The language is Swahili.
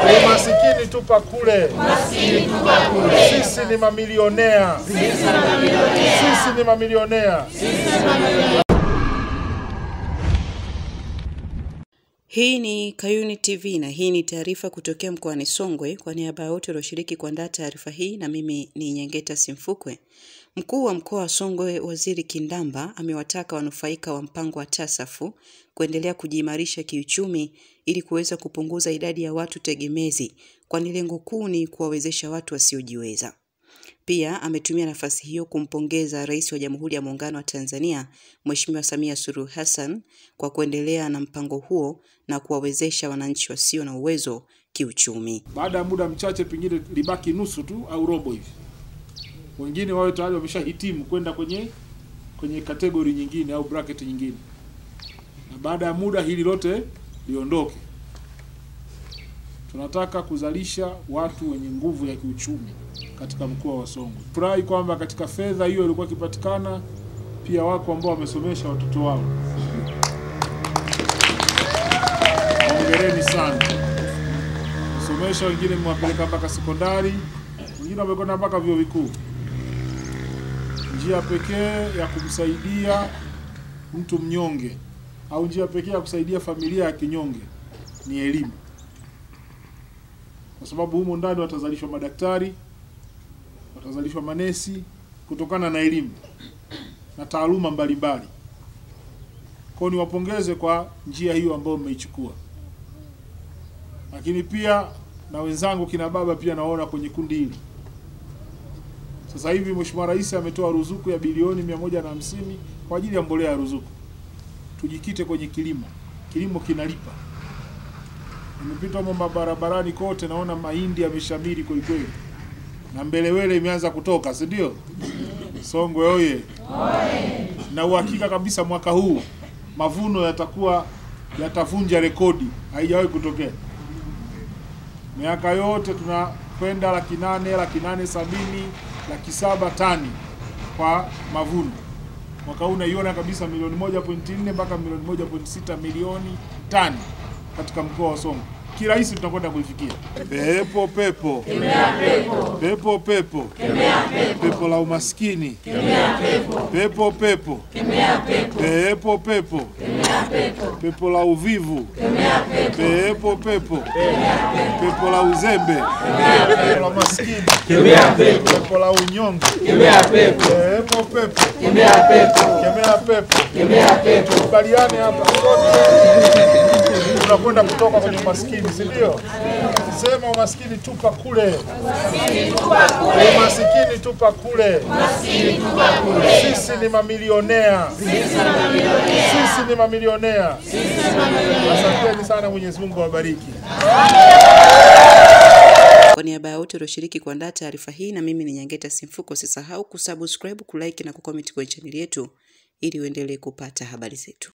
Umasikini tupa kule. Sisi ni mamilionea. Sisi ni mamilionea. Hii ni Kayuni TV na hii ni taarifa kutokea mkoani Songwe. Kwa niaba ya wote walioshiriki kuandaa taarifa hii, na mimi ni Nyengeta Simfukwe. Mkuu wa mkoa wa Songwe Waziri Kindamba amewataka wanufaika wa mpango wa TASAFU kuendelea kujiimarisha kiuchumi ili kuweza kupunguza idadi ya watu tegemezi, kwani lengo kuu ni kuwawezesha watu wasiojiweza. Pia ametumia nafasi hiyo kumpongeza Rais wa Jamhuri ya Muungano wa Tanzania Mheshimiwa Samia Suluhu Hassan kwa kuendelea na mpango huo na kuwawezesha wananchi wasio na uwezo kiuchumi. Baada ya muda mchache, pengine libaki nusu tu au robo hivi, wengine wawe tayari wameshahitimu kwenda kwenye kwenye kategori nyingine au bracket nyingine, na baada ya muda hili lote liondoke. Tunataka kuzalisha watu wenye nguvu ya kiuchumi katika mkoa wa Songwe. Furahi kwamba katika fedha hiyo ilikuwa ikipatikana pia wako ambao wamesomesha watoto wao. Hongereni sana. Somesha wengine mmewapeleka mpaka sekondari, wengine wamekwenda mpaka vyuo vikuu. Njia pekee ya kumsaidia mtu mnyonge au njia pekee ya kusaidia familia ya kinyonge ni elimu, kwa sababu humo ndani watazalishwa madaktari, watazalishwa manesi kutokana na elimu na taaluma mbalimbali. Kwa ni niwapongeze kwa njia hiyo ambayo mmeichukua, lakini pia na wenzangu kina baba pia naona kwenye kundi hili. Sasa hivi Mheshimiwa Rais ametoa ruzuku ya bilioni mia moja na hamsini kwa ajili ya mbolea ya ruzuku. Tujikite kwenye kilimo, kilimo kinalipa. Nimepita humo barabarani kote, naona mahindi yameshamiri kwelikweli. kweli na mbelewele imeanza kutoka, si ndio? Songwe oye! Na uhakika kabisa mwaka huu mavuno yatakuwa yatavunja rekodi, haijawahi kutokea. Miaka yote tunakwenda laki nane, laki nane sabini, laki saba tani kwa mavuno. Mwaka huu naiona kabisa milioni moja pointi nne mpaka milioni moja pointi sita milioni tani katika mkoa wa Songwe kirahisi tutakwenda kuifikia. Pepo pepo, pepo pepo, pepo la umaskini, pepo pepo, pepo pepo, pepo la uvivu, pepo pepo, pepo la uzembe, pepo la umaskini, pepo la unyonge, pepo pepo, kemea pepo, kemea pepo kubaliane hapa tunakwenda kutoka kwenye umaskini, si ndio? Sema umaskini tupa kule, umaskini tupa kule. Sisi ni mamilionea, sisi ni mamilionea. Asanteni sana, Mwenyezi Mungu awabariki. Kwa niaba ya wote walioshiriki kuandaa taarifa hii, na mimi ni Nyangeta Simfuko, usisahau kusubscribe, kulike na kucomment kwenye chaneli yetu ili uendelee kupata habari zetu.